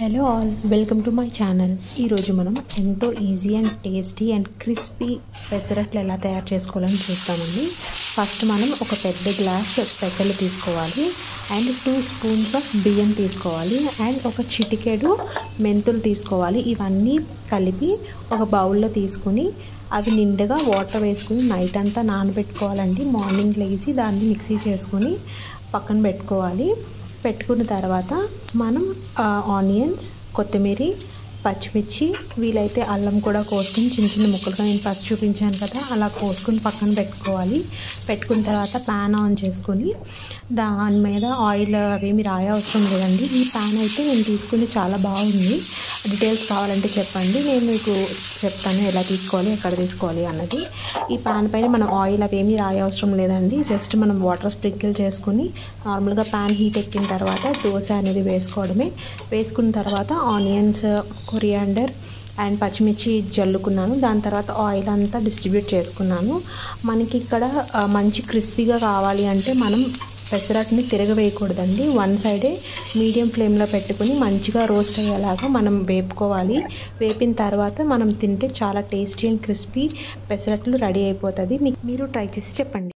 Hello all welcome to my channel ఈరోజు మనం ఎంతో easy and tasty and crispy పెసరట్లు ఎలా తయారు చేసుకోవాలని చూస్తామండి ఫస్ట్ మనం ఒక పెద్ద గ్లాస్ పెసలు తీసుకోవాలి అండ్ టూ స్పూన్స్ ఆఫ్ బియ్యం తీసుకోవాలి అండ్ ఒక చిటికెడు మెంతులు తీసుకోవాలి. ఇవన్నీ కలిపి ఒక బౌల్లో తీసుకుని అవి నిండుగా వాటర్ వేసుకుని నైట్ అంతా నానబెట్టుకోవాలండి. మార్నింగ్ లేచి దాన్ని మిక్సీ చేసుకొని పక్కన పెట్టుకోవాలి. పెట్టుకున్న తర్వాత మనం ఆనియన్స్ కొత్తిమీర పచ్చిమిర్చి వీలైతే అల్లం కూడా కోసుకుని చిన్న చిన్న ముక్కలుగా నేను ఫస్ట్ చూపించాను కదా అలా కోసుకుని పక్కన పెట్టుకోవాలి. పెట్టుకున్న తర్వాత ప్యాన్ ఆన్ చేసుకొని దాని మీద ఆయిల్ అవేమి రాయవసరం లేదండి. ఈ ప్యాన్ అయితే నేను తీసుకుని చాలా బాగుంది. డీటెయిల్స్ కావాలంటే చెప్పండి. నేను మీకు చెప్తాను ఎలా తీసుకోవాలి ఎక్కడ తీసుకోవాలి అన్నది. ఈ ప్యాన్ పైన మనం ఆయిల్ అవేమీ రాయవసరం లేదండి. జస్ట్ మనం వాటర్ స్ప్రింకిల్ చేసుకుని నార్మల్గా ప్యాన్ హీట్ ఎక్కిన తర్వాత దోశ అనేది వేసుకోవడమే. వేసుకున్న తర్వాత ఆనియన్స్ కొరియాండర్ అండ్ పచ్చిమిర్చి జల్లుకున్నాను. దాని తర్వాత ఆయిల్ అంతా డిస్ట్రిబ్యూట్ చేసుకున్నాను. మనకి ఇక్కడ మంచి క్రిస్పీగా కావాలి అంటే మనం పెసరట్ని తిరగవేయకూడదండి. వన్ సైడే మీడియం ఫ్లేమ్లో పెట్టుకుని మంచిగా రోస్ట్ అయ్యేలాగా మనం వేపుకోవాలి. వేపిన తర్వాత మనం తింటే చాలా టేస్టీ అండ్ క్రిస్పీ పెసరట్లు రెడీ అయిపోతుంది మీరు ట్రై చేసి చెప్పండి.